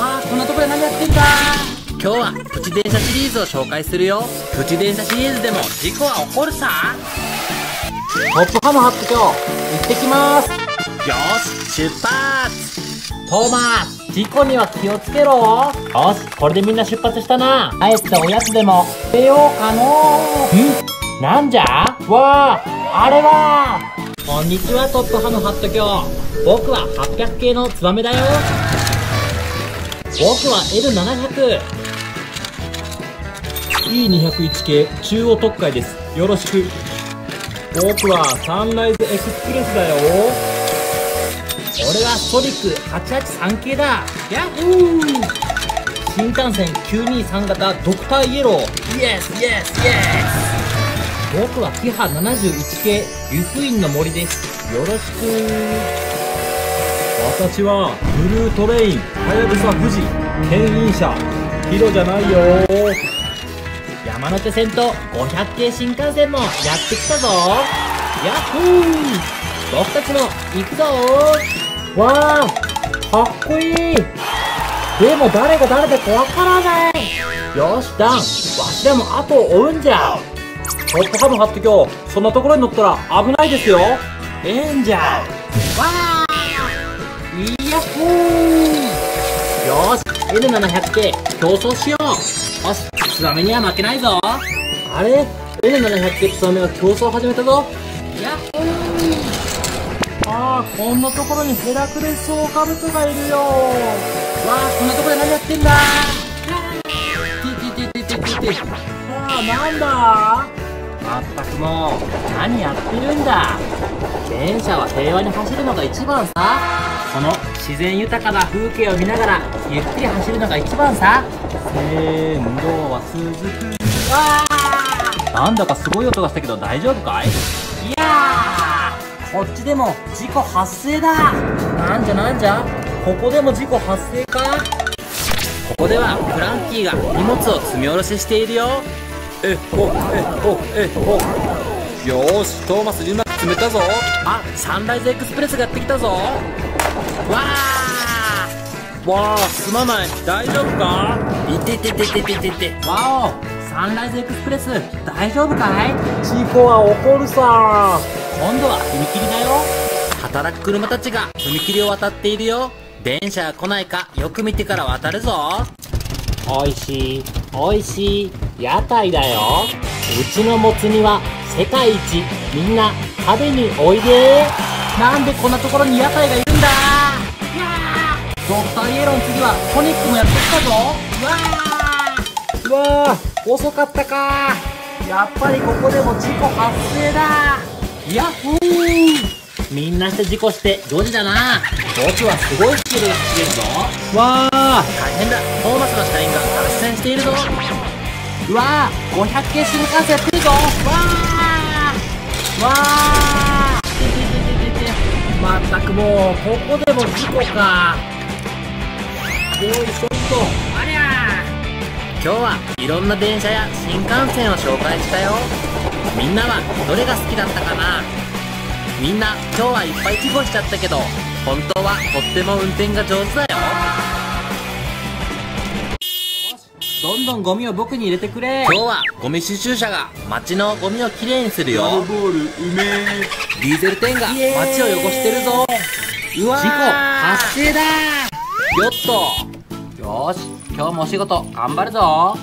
わあこんなとこで何やってんだ？今日はプチ電車シリーズを紹介するよ。プチ電車シリーズでも事故は起こるさ。トップハム貼って今日。行ってきます。よし出発。トーマス事故には気をつけろ。よしこれでみんな出発したな。帰っておやつでも。食べようかの。ん？なんじゃ？わああれは。こんにちはトップハムハット今日僕は800系のツバメだよ僕は L700 E201 系中央特快です。よろしく。僕はサンライズエクスプレスだよ。俺はソニック883系だ。ヤッホー。新幹線923型ドクターイエロー。イエスイエスイエス。僕はキハ71系。リフインの森です。よろしく。私はブルートレインはやぶさ富士牽引車ヒロじゃないよ。山手線と500系新幹線もやってきたぞ。ヤッホー。僕たちも行くぞ。わあかっこいい。でも誰が誰だかわからない。よしダン。わしらも後を追うんじゃ。トップハム張って今日そんなところに乗ったら危ないですよ。ええんじゃ。わあイヤッホーよし N700 系競争しよう。よしツバメには負けないぞ。あれ？N700 系ツバメが競争を始めたぞ。ヤッホー。ああこんなところにヘラクレスオオカブトがいるよ。わあこんなところで何やってんだ。てててててててああなんだ？まったくもう何やってるんだ。電車は平和に走るのが一番さこの自然豊かな風景を見ながらゆっくり走るのが一番さ。鮮度は続くわあなんだかすごい音がしたけど大丈夫かい？いやー。こっちでも事故発生だ。なんじゃなんじゃ？ここでも事故発生か？ここではフランキーが荷物を積み下ろししているよ。えほえほえほよーしトーマスうまく積めたぞ。あサンライズエクスプレスがやってきたぞわー。わあすまない。大丈夫か？いててててててて。わお。サンライズエクスプレス。大丈夫かい？事故は起こるさ。今度は踏切だよ。働く車たちが踏切を渡っているよ。電車が来ないかよく見てから渡るぞ。おいしい。おいしい。屋台だよ。うちのもつ煮は世界一。みんな食べにおいで。なんでこんなところに屋台がいるんだ？ドクターイエローの次はトニックもやってきたぞ。うわー。うわー。遅かったか。やっぱりここでも事故発生だ。ヤッホー。みんなして事故して5時だな。僕はすごいスピードで走れるぞ。わあ大変だ。トーマスの車輪が脱線しているぞ。うわー。500系新幹線やってるぞ。わー。わまったくもうここでも事故か。よいしょっと。ありゃ今日はいろんな電車や新幹線を紹介したよ。みんなはどれが好きだったかな。みんな今日はいっぱい事故しちゃったけど本当はとっても運転が上手だよ。どんどんゴミを僕に入れてくれ。今日はゴミ収集車が街のゴミをきれいにするよディーゼル店が街を汚してるぞ。うわ事故発生だ。よっとよし今日もお仕事頑張るぞ。あ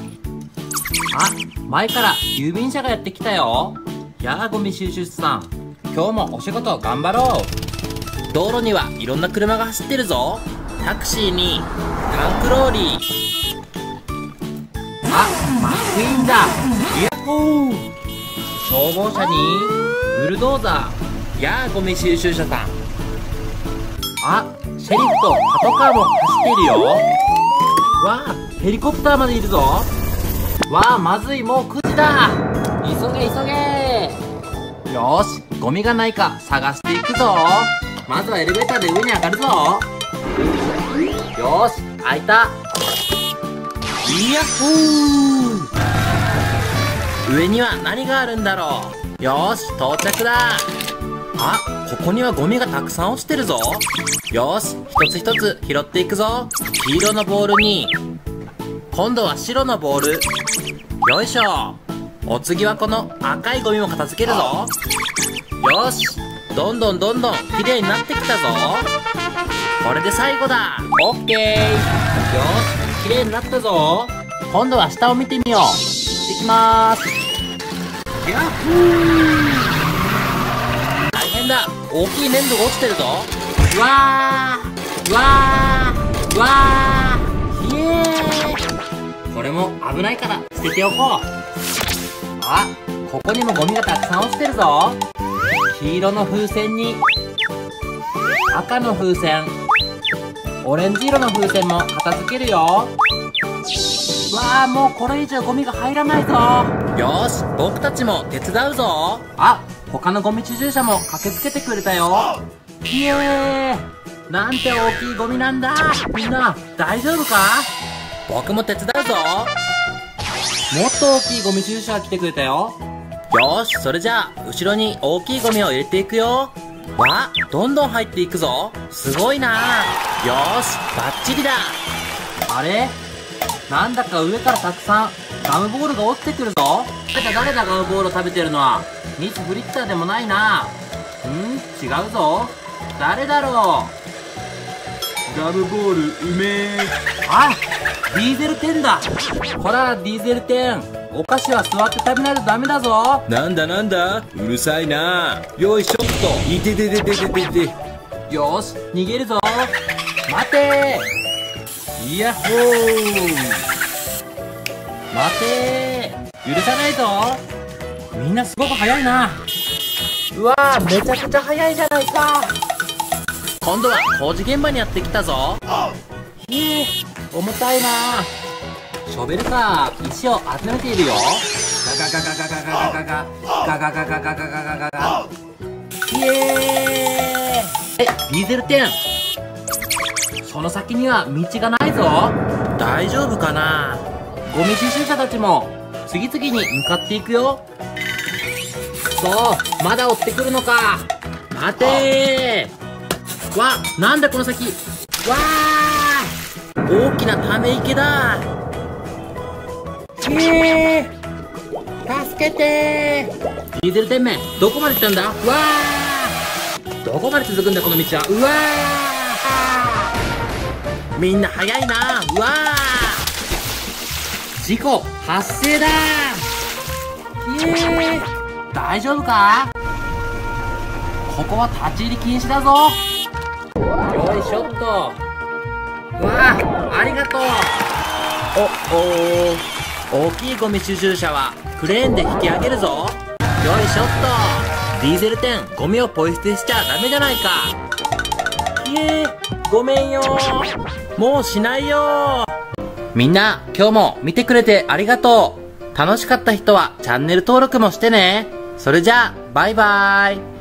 前から郵便車がやってきたよ。やあゴミ収集車さん。今日もお仕事頑張ろう。道路にはいろんな車が走ってるぞ。タクシーにタンクローリー。あマックイーンだ消防車にブルドーザーやあゴミ収集車さん。あシェリフとパトカーも走っているよ。わあヘリコプターまでいるぞ。わあまずいもう9時だ。急げ急げ。よしゴミがないか探していくぞ。まずはエレベーターで上に上がるぞ。よし開いた。イヤッホー。上には何があるんだろう。よーし到着だ。あここにはゴミがたくさん落ちてるぞ。よし一つ一つ拾っていくぞ。黄色のボールに今度は白のボール。よいしょ。お次はこの赤いゴミも片付けるぞ。よしどんどんどんどん綺麗になってきたぞ。これで最後だ。オッケー。よし綺麗になったぞ。今度は下を見てみよう。行ってきます。ヤッフー。変だ。大きい粘土が落ちてるぞ。うわーうわーうわー。ひえーこれも危ないから捨てておこう。あここにもゴミがたくさん落ちてるぞ。黄色の風船に赤の風船オレンジ色の風船も片付けるよ。わあもうこれ以上ゴミが入らないぞ。よし僕たちも手伝うぞ。あ他のゴミ収集車も駆けつけてくれたよ。イエーイ。なんて大きいゴミなんだ。みんな大丈夫か？僕も手伝うぞ。もっと大きいゴミ収集車が来てくれたよ。よしそれじゃあ後ろに大きいゴミを入れていくよ。わどんどん入っていくぞ。すごいな。よしバッチリだ。あれ？なんだか上からたくさん。ガムボールが落ちてくるぞ。誰だ誰だガムボールを食べてるのは？ミス・フリッターでもないな。ん？違うぞ。誰だろう？ガムボールうめえ。あディーゼル10だ。ほらディーゼル10お菓子は座って食べないとダメだぞ。なんだなんだ？うるさいな。よいしょっと。いててててててて。よし逃げるぞ。待て。イヤッホー待て許さないぞ。みんなすごく速いな。うわーめちゃくちゃ速いじゃないか。今度は工事現場にやってきたぞ。ひえ重たいな。ショベルカー石を集めているよ。ガガガガガガガガガガガガガガガガガガガイエーイえディーゼル10その先には道がないぞ大丈夫かなゴミ収集車たちも次々に向かっていくよ。そうまだ追ってくるのか。待てー。わなんだこの先。わー。大きなため池だ。えー、助けてー。ディーゼル天面どこまで行ったんだ？わー。どこまで続くんだこの道は？うわー。みんな早いな。うわー。事故発生だ。ーイエー大丈夫か？ここは立ち入り禁止だぞ。よいしょっと。わあありがとう。おお大きいゴミ収集車はクレーンで引き上げるぞ。よいしょっと。ディーゼル10ゴミをポイ捨てしちゃダメじゃないか。いえごめんよもうしないよみんな今日も見てくれてありがとう。楽しかった人はチャンネル登録もしてね。それじゃあバイバーイ。